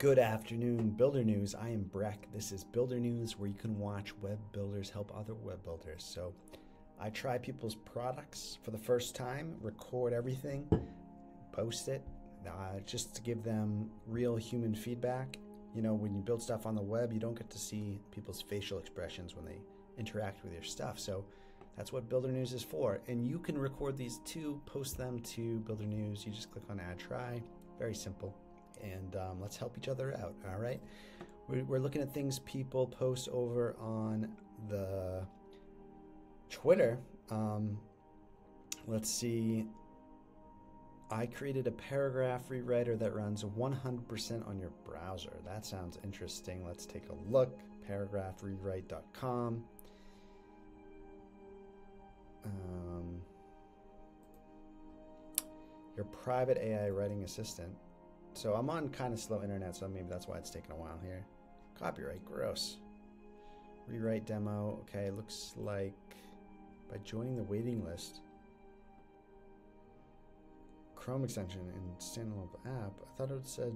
Good afternoon, Builder News. I am Breck. This is Builder News, where you can watch web builders help other web builders. So, I try people's products for the first time, record everything, post it, uh, just to give them real human feedback. You know, when you build stuff on the web, you don't get to see people's facial expressions when they interact with your stuff. So, that's what Builder News is for. And you can record these too, post them to Builder News. You just click on Add Try. Very simple and um, let's help each other out. All right. We're, we're looking at things people post over on the Twitter. Um, let's see. I created a paragraph rewriter that runs 100% on your browser. That sounds interesting. Let's take a look. Paragraphrewrite.com. Um, your private AI writing assistant so I'm on kind of slow internet, so maybe that's why it's taking a while here. Copyright, gross. Rewrite demo. Okay, looks like by joining the waiting list. Chrome extension and standalone app. I thought it said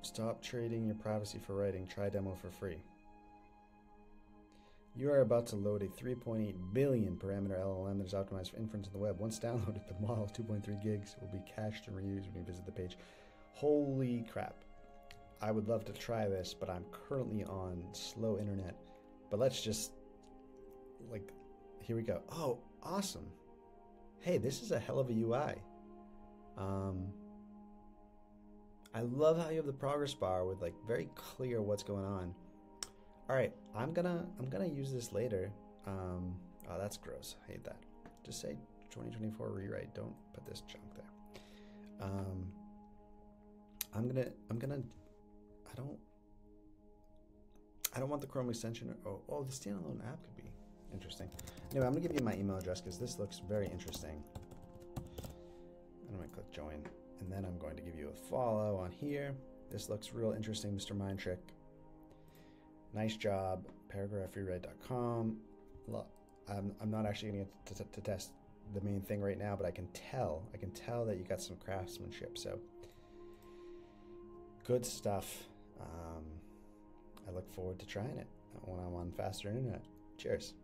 stop trading your privacy for writing. Try demo for free. You are about to load a 3.8 billion parameter LLM that is optimized for inference on the web. Once downloaded, the model 2.3 gigs will be cached and reused when you visit the page. Holy crap. I would love to try this, but I'm currently on slow internet. But let's just, like, here we go. Oh, awesome. Hey, this is a hell of a UI. Um, I love how you have the progress bar with like very clear what's going on. All right, I'm gonna I'm gonna use this later. Um, oh, that's gross. I hate that. Just say 2024 rewrite. Don't put this junk there. Um, I'm gonna I'm gonna I don't I don't want the Chrome extension. oh, oh, the standalone app could be interesting. Anyway, I'm gonna give you my email address because this looks very interesting. I'm gonna click join, and then I'm going to give you a follow on here. This looks real interesting, Mr. Mindtrick. Nice job, paragraphrewrite.com. I'm, I'm not actually going to, to, to test the main thing right now, but I can tell, I can tell that you got some craftsmanship. So good stuff. Um, I look forward to trying it when I'm on faster internet. Cheers.